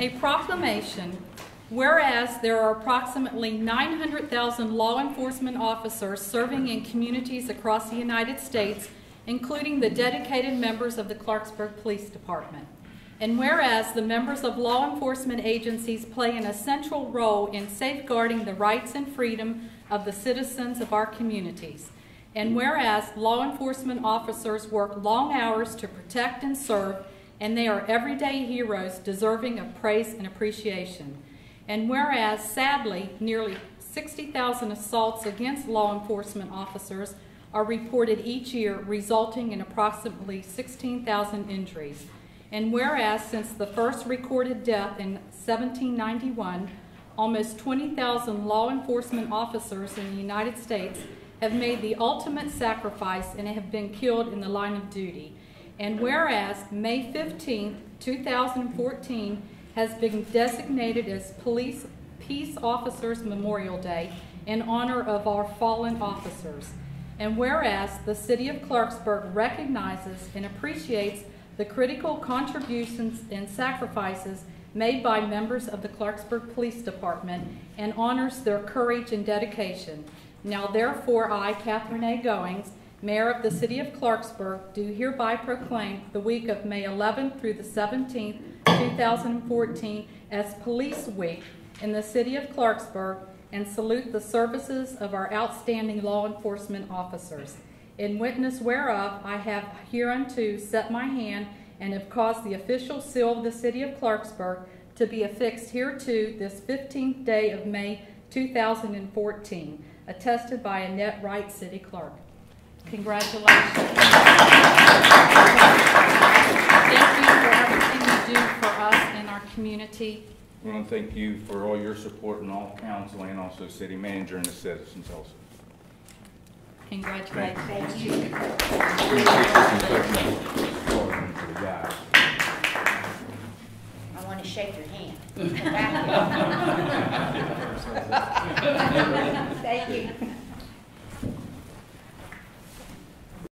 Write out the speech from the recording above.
A proclamation, whereas there are approximately 900,000 law enforcement officers serving in communities across the United States, including the dedicated members of the Clarksburg Police Department. And whereas the members of law enforcement agencies play an essential role in safeguarding the rights and freedom of the citizens of our communities. And whereas law enforcement officers work long hours to protect and serve and they are everyday heroes deserving of praise and appreciation. And whereas, sadly, nearly 60,000 assaults against law enforcement officers are reported each year, resulting in approximately 16,000 injuries. And whereas, since the first recorded death in 1791, almost 20,000 law enforcement officers in the United States have made the ultimate sacrifice and have been killed in the line of duty. And whereas May 15, 2014 has been designated as Police Peace Officers Memorial Day in honor of our fallen officers. And whereas the City of Clarksburg recognizes and appreciates the critical contributions and sacrifices made by members of the Clarksburg Police Department and honors their courage and dedication. Now therefore I, Catherine A. Goings, Mayor of the City of Clarksburg, do hereby proclaim the week of May 11th through the 17th, 2014 as Police Week in the City of Clarksburg and salute the services of our outstanding law enforcement officers. In witness whereof, I have hereunto set my hand and have caused the official seal of the City of Clarksburg to be affixed hereto this 15th day of May 2014, attested by Annette Wright, City Clerk. Congratulations. Thank you for everything you do for us and our community. I want to thank you for all your support and all council and also city manager and the citizens also. Congratulations. Thank you. I want to shake your hand. Thank you.